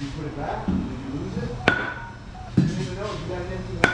you put it back? Did you lose it? You didn't even know. You got an empty